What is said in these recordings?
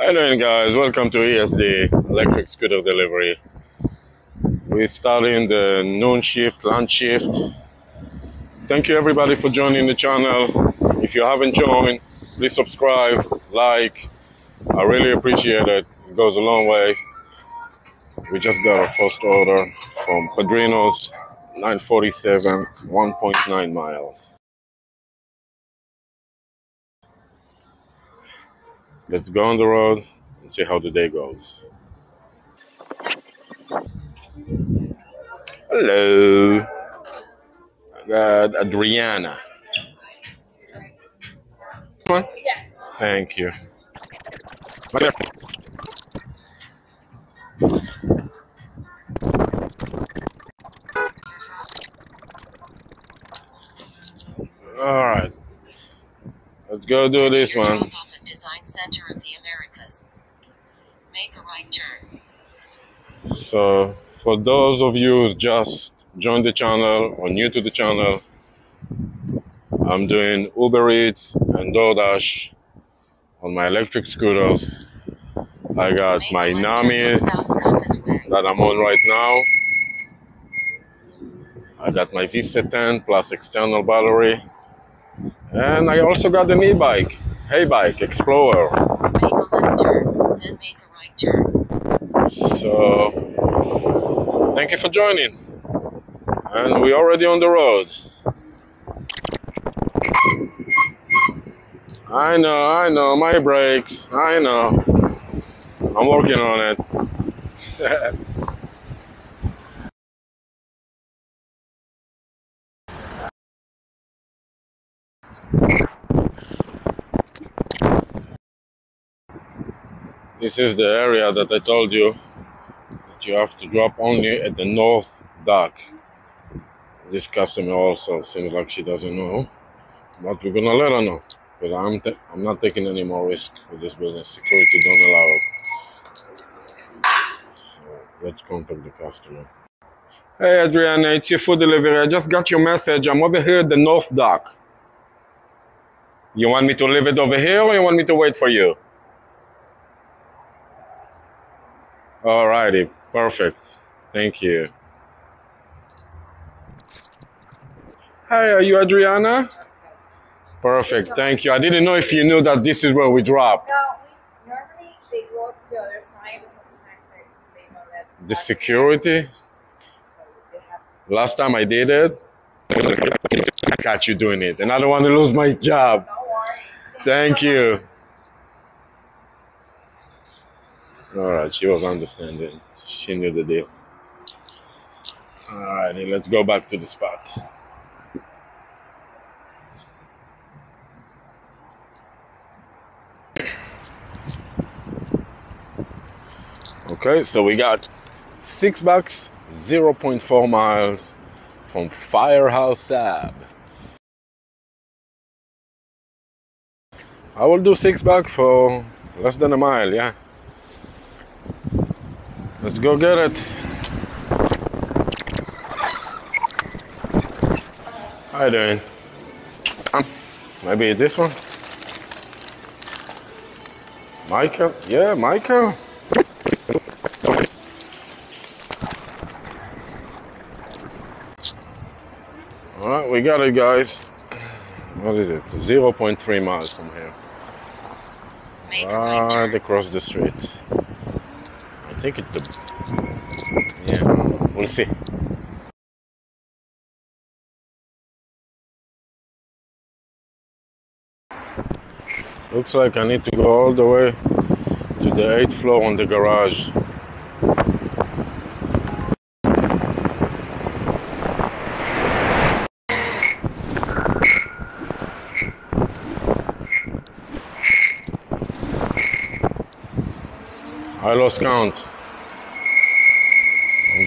Hi doing guys, welcome to ESD Electric Scooter Delivery. We're starting the noon shift, lunch shift. Thank you everybody for joining the channel. If you haven't joined, please subscribe, like. I really appreciate it. It goes a long way. We just got our first order from Padrinos 947, 1.9 miles. Let's go on the road and see how the day goes. Hello. I got Adriana. Yes. Thank you. All right. Let's go do this one. drop off at Design Center of the Americas. Make a right turn. So, for those of you who just joined the channel or new to the channel, I'm doing Uber Eats and DoorDash on my electric scooters. I got Make my Nami turn on South Compass Way. that I'm on right now. I got my Vista 10 plus external battery. And I also got an e-bike, Heybike Explorer. Make a left turn, then make a right turn. So, thank you for joining. And we're already on the road. I know, I know, my brakes, I know. I'm working on it. this is the area that I told you that you have to drop only at the north dock. This customer also seems like she doesn't know, but we're gonna let her know. But I'm I'm not taking any more risk with this business. Security don't allow it. So let's contact the customer. Hey Adriana, it's your food delivery. I just got your message. I'm over here at the north dock. You want me to leave it over here or you want me to wait for you? Alrighty, perfect. Thank you. Hi, are you Adriana? Perfect, thank you. I didn't know if you knew that this is where we drop. No, we normally they go to the other side, but sometimes they, The security, So last time I did it, I catch you doing it, and I don't want to lose my job. Thank you. Alright, she was understanding. She knew the deal. Alrighty, let's go back to the spot. Okay, so we got six bucks, 0.4 miles from Firehouse Sub. I will do six bucks for less than a mile, yeah. Let's go get it. How you doing? Um, maybe this one? Michael? Yeah, Michael. Alright, we got it, guys. What is it? 0.3 miles from here. Make a right Right across the street. I think it's the. We'll see. Looks like I need to go all the way to the eighth floor on the garage. I lost count.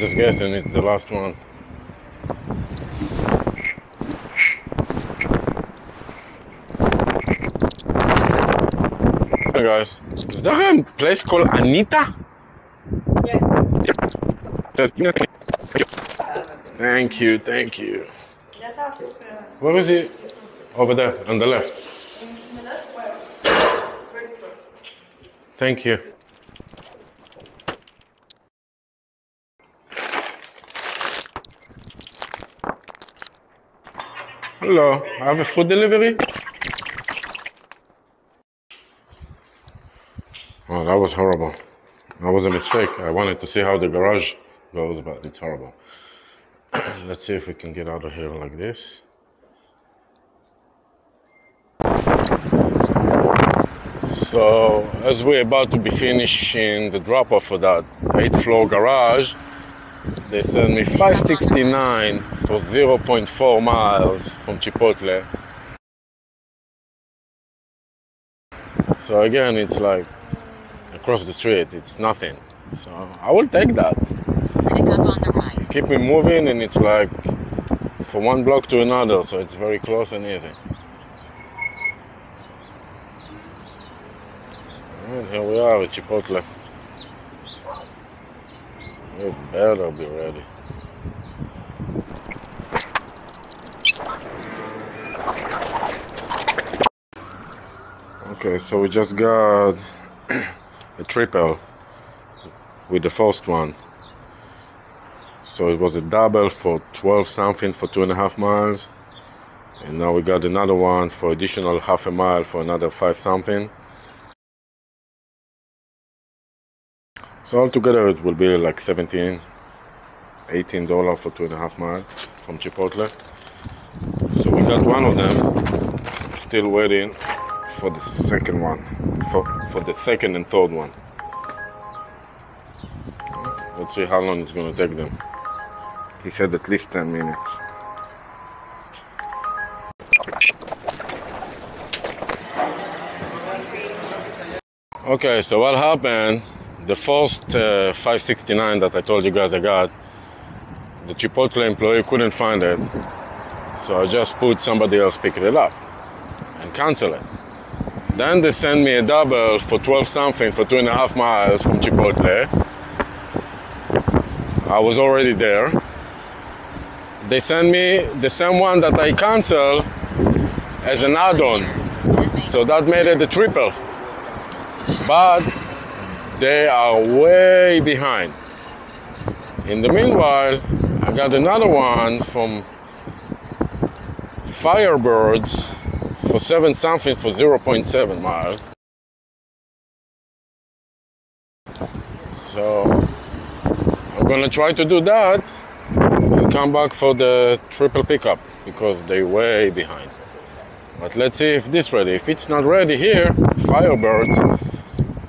Just guessing it's the last one. Hey guys, is there a place called Anita? Yes. Thank you, thank you. Where is it? Over there, on the left. Thank you. Hello, I have a food delivery. Oh, that was horrible. That was a mistake. I wanted to see how the garage goes, but it's horrible. Let's see if we can get out of here like this. So, as we're about to be finishing the drop off for that eight floor garage, they sent me 569 for 0.4 miles from Chipotle. So, again, it's like across the street, it's nothing. So, I will take that. Pick up on the right. Keep me moving, and it's like from one block to another, so it's very close and easy. And here we are at Chipotle. It better be ready. Okay, so we just got a triple with the first one. So it was a double for 12 something for two and a half miles. And now we got another one for additional half a mile for another five something. So altogether it will be like 17, 18 dollars for two and a half mile from Chipotle. So we got one of them. Still waiting for the second one, for, for the second and third one. Let's see how long it's gonna take them. He said at least 10 minutes. Okay, so what happened? The first uh, 569 that I told you guys I got, the Chipotle employee couldn't find it. So I just put somebody else picking it up and cancel it. Then they sent me a double for 12 something for two and a half miles from Chipotle. I was already there. They sent me the same one that I canceled as an add-on. So that made it a triple. But they are way behind. In the meanwhile, I got another one from Firebirds for seven something for 0.7 miles. So I'm gonna try to do that and come back for the triple pickup because they're way behind. But let's see if this ready. If it's not ready here, Firebird,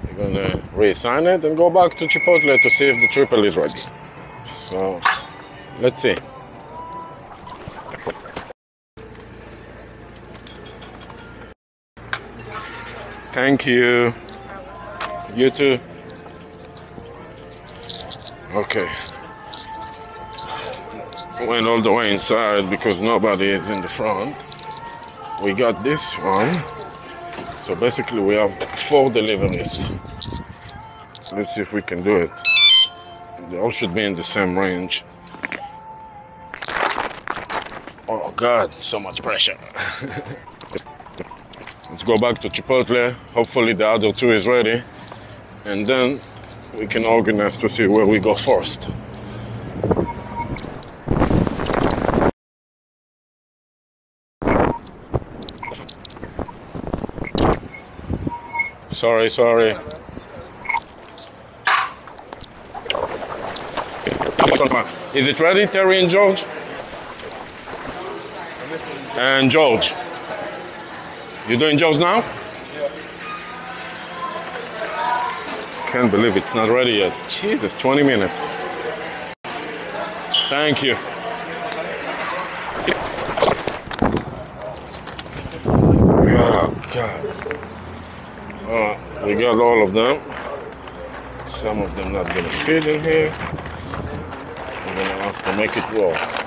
we're gonna reassign it and go back to Chipotle to see if the triple is ready. So let's see. Thank you. You too. Okay. Went all the way inside because nobody is in the front. We got this one. So basically we have four deliveries. Let's see if we can do it. They all should be in the same range. Oh God, so much pressure. Let's go back to Chipotle. Hopefully the other two is ready. And then we can organize to see where we go first. Sorry, sorry. Is it ready, Terry and George? And George. You doing George now? Yeah. Can't believe it's not ready yet. Jesus, 20 minutes. Thank you. Oh, God. Oh, we got all of them. Some of them not gonna fit in here. We're gonna have to make it roll.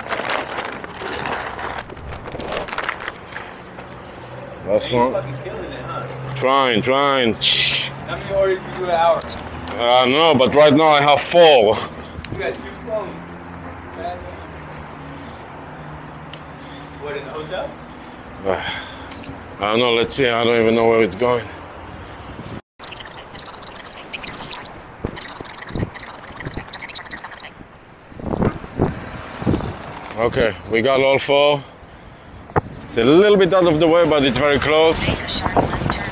That's one. Huh? Trying, trying. How many orders do you do an hour? I uh, know, but right now I have four. You got two phones. What, in the hotel? Uh, I don't know, let's see. I don't even know where it's going. Okay, we got all four. It's a little bit out of the way, but it's very close. Make a sharp left turn.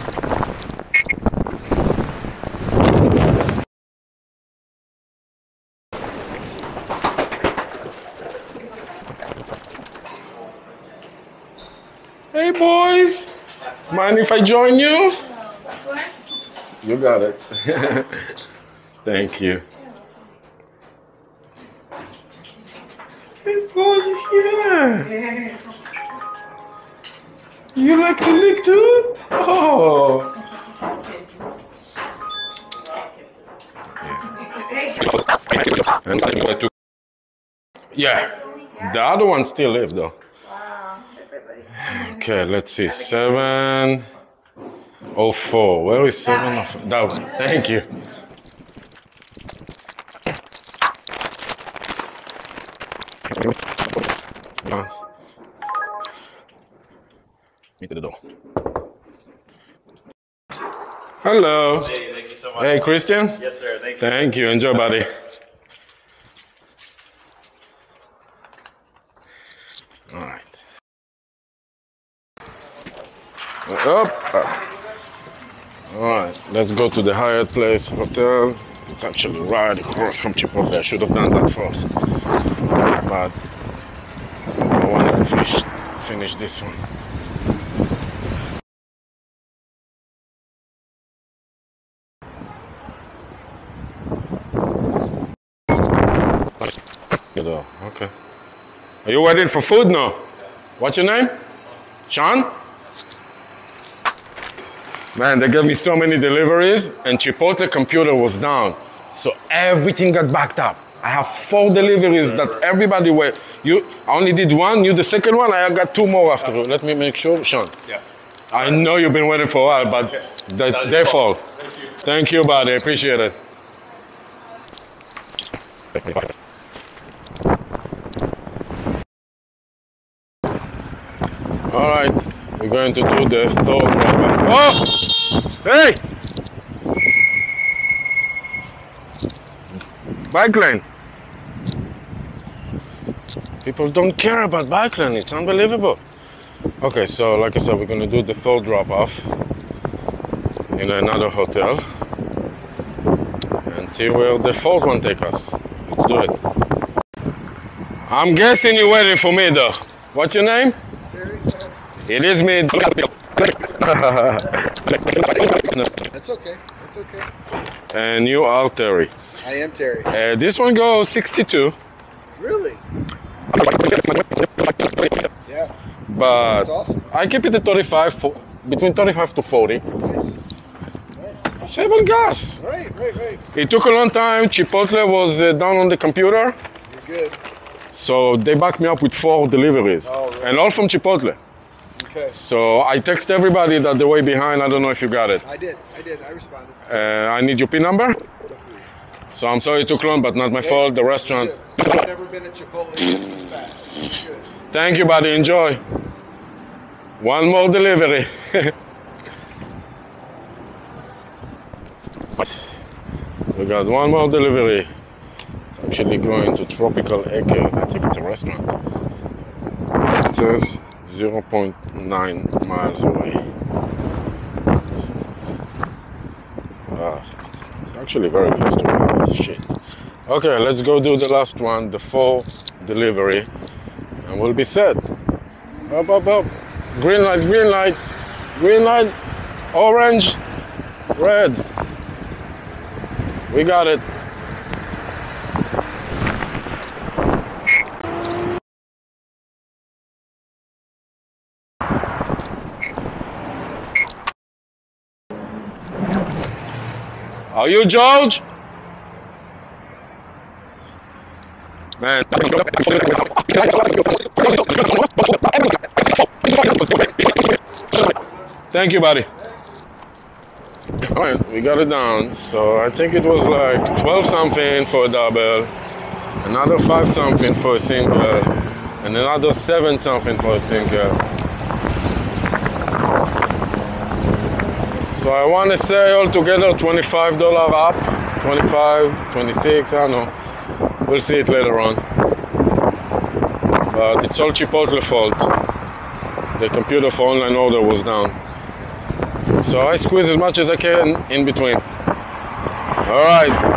Hey boys, mind if I join you? You got it. Thank you. Hey boys, yeah. You like to lick too? Oh. Yeah, the other one still live though. Okay, let's see. Seven oh four. Where is seven? That one. Thank you. Uh, me to the door. Hello. Hey, thank you so much. Hey, Christian. Yes, sir. Thank you. Thank you. Enjoy, buddy. All right. Up. All right. Let's go to the Hyatt Place Hotel. It's actually right across from Chipotle. I should have done that first, but I want to finish, finish this one. Good. uh, Okay. Are you waiting for food now? What's your name? Sean? Man, they gave me so many deliveries and Chipotle computer was down. So everything got backed up. I have four deliveries that everybody wait. You I only did one, you the second one, I got two more after. Let me make sure, Sean. Yeah. I know you've been waiting for a while, but your their fault. fault. Thank you. Thank you, buddy. Appreciate it. All right, we're going to do the third one. Oh, hey! Bike lane. People don't care about bike lane. It's unbelievable. Okay, so like I said, we're gonna do the third drop off in another hotel and see where the fourth one take us. Let's do it. I'm guessing you're waiting for me though. What's your name? It is me. That's okay. That's okay. and you are Terry. I am Terry. Uh, this one goes 62, Really? Yeah. but awesome. I keep it at 35, fo- between 35 to 40. Nice. Nice. Save on gas. Right, right, right. It took a long time. Chipotle was uh, down on the computer, You're good. so they backed me up with four deliveries, Oh, really? and all from Chipotle. Okay. So I text everybody that they're way behind. I don't know if you got it. I did. I did. I responded. Uh, I need your PIN number. So I'm sorry it took long, but not my fault. The restaurant. I've never been at Chipotle fast. Thank you, buddy. Enjoy. One more delivery. we got one more delivery. It's actually going to Tropical Acre. I think it's a restaurant. It says 0.9 miles away. Ah, it's actually very close to house. Shit. Okay, let's go do the last one, the four delivery, and we'll be set. Up, up, up. Green light, green light, green light, orange, red. We got it. Are you George? Man. Thank you, buddy. All right, we got it down. So I think it was like 12 something for a double, another 5 something for a single, and another 7 something for a single. So I want to say altogether $25 up, 25, 26, I don't know. We'll see it later on. but it's all Chipotle fault. The computer for online order was down. So I squeeze as much as I can in between. All right.